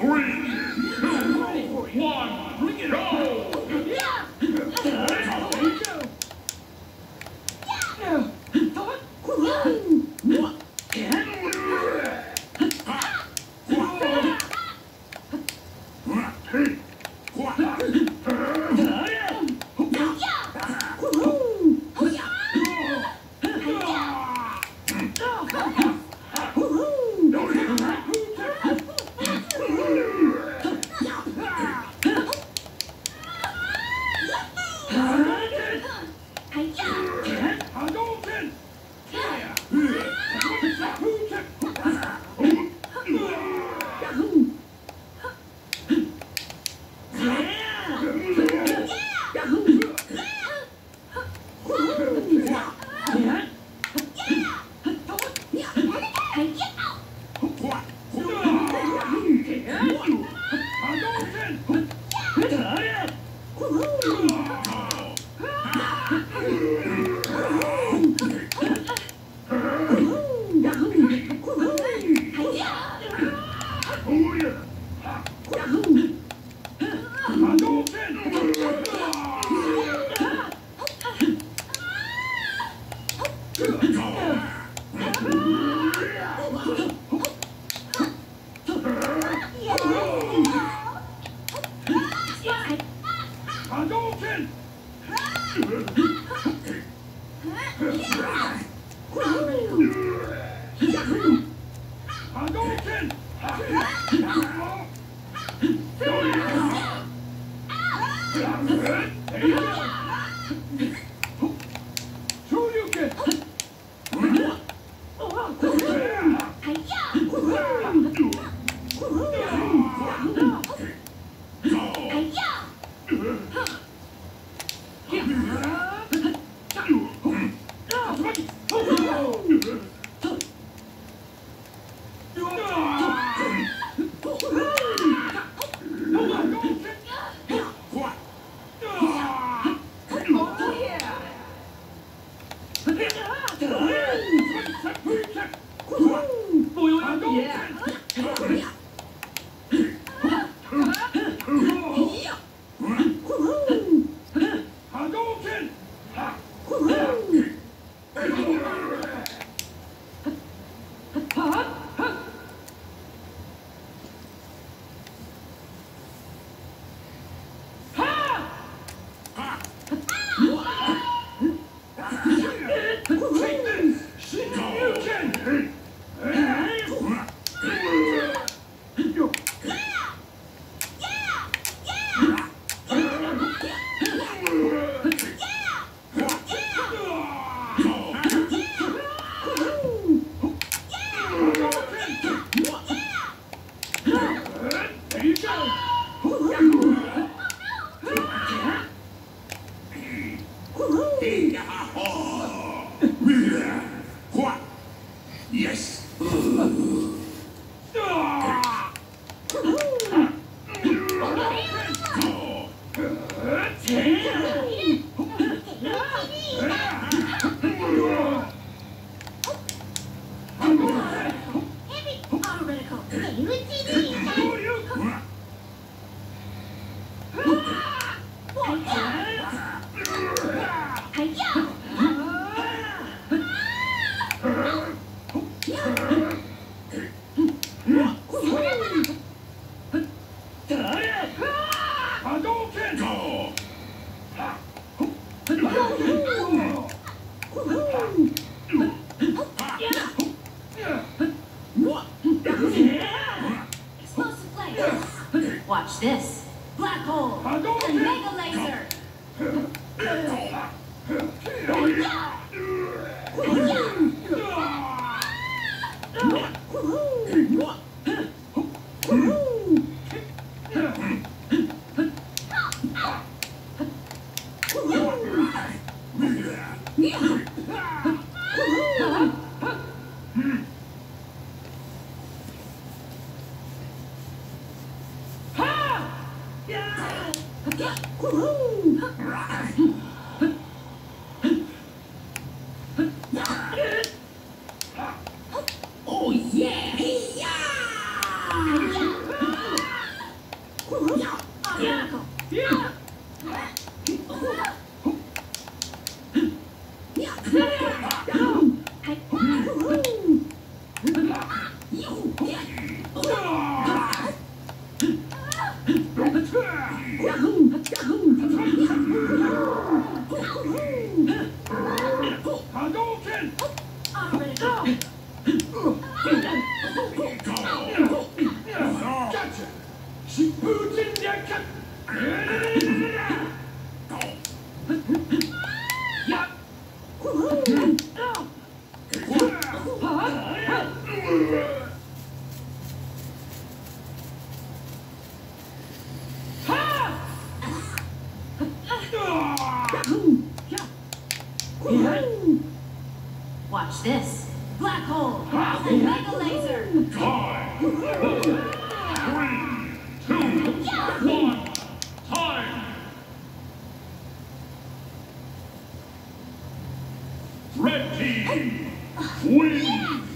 Three, two, one, bring it on! Hey! Here you go. Watch this. Black hole. And mega laser. Yeah. Hadouken! Watch this. Black hole. Mega laser. Time! Three, two, one, time! Red team, win!